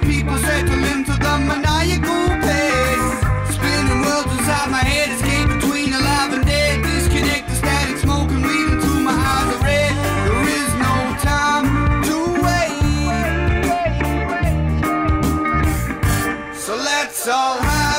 the people settle into the maniacal pace. Spinning worlds inside my head, escape between alive and dead. Disconnect the static, smoking weed until my eyes are red. There is no time to wait. So let's all have.